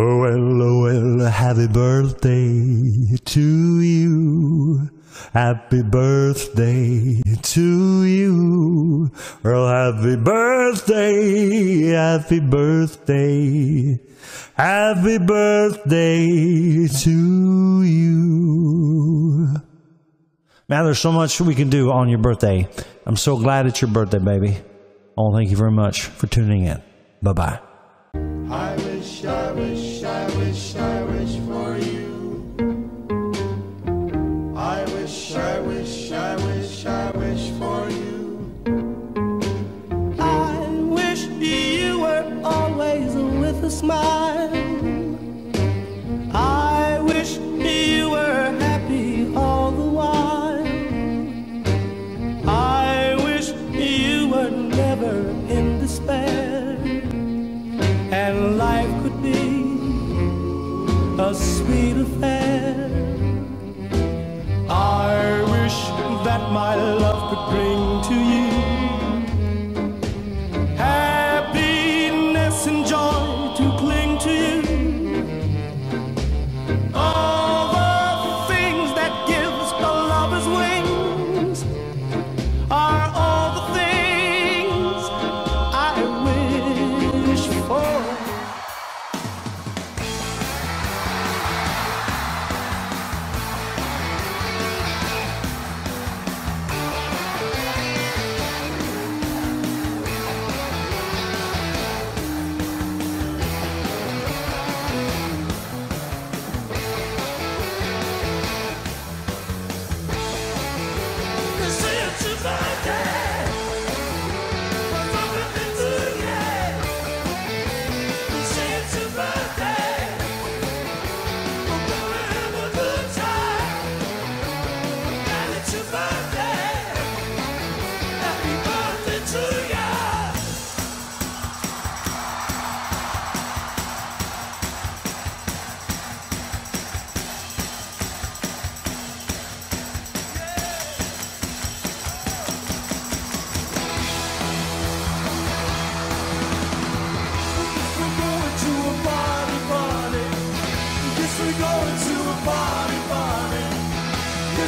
Oh well, oh well, happy birthday to you. Happy birthday to you. Well, happy birthday, happy birthday, happy birthday to you. Man, there's so much we can do on your birthday. I'm so glad it's your birthday, baby. Oh, thank you very much for tuning in. Bye bye. I wish, I wish, wish, I wish for you. I wish, I wish, I wish, I wish for you. I wish you were always with a smile. Sweet affair. I wish that my love could bring to you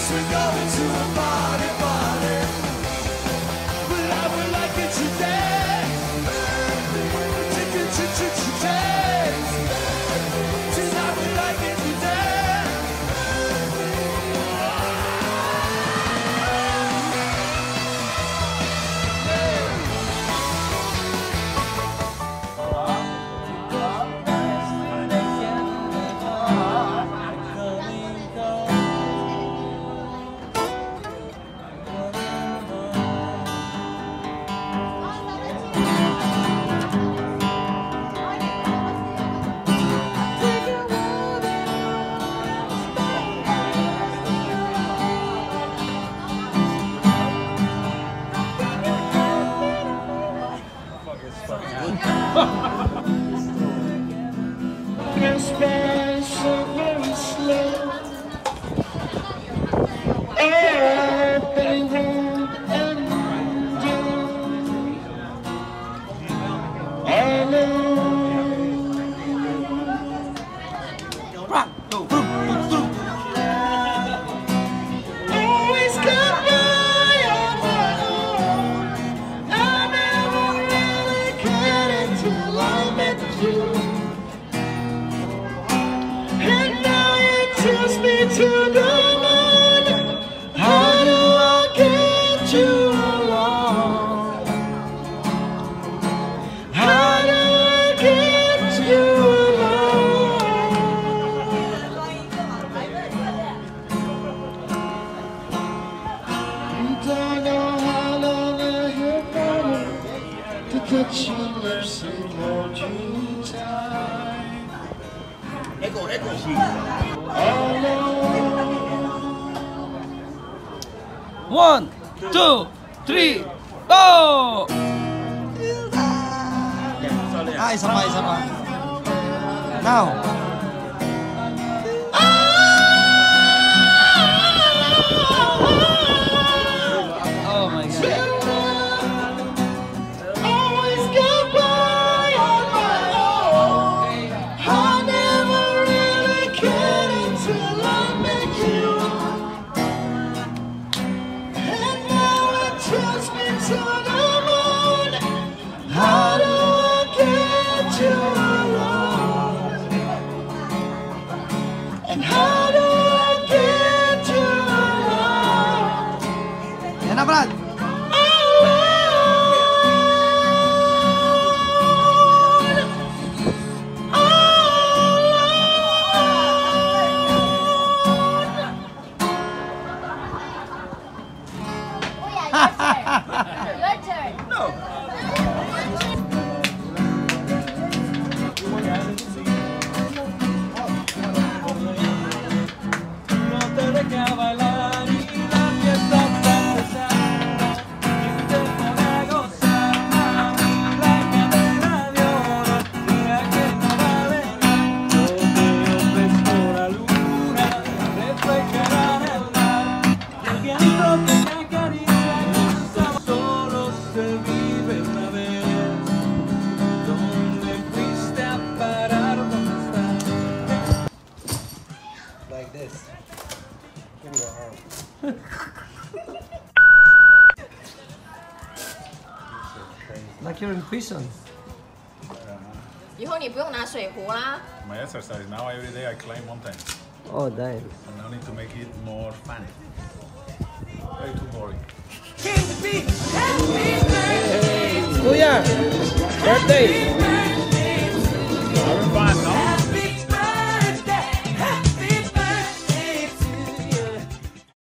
Yes, we're going to a party. 我要你爱 One, two, three, go! Ah, isa pa, isa pa. Now. Brad. Ha ha ha! Like you're in prison. 以后你不用拿水壶啦。 My exercise now every day I climb mountains. Oh, damn. And now need to make it more fun. Way too boring. Kuya! Birthday!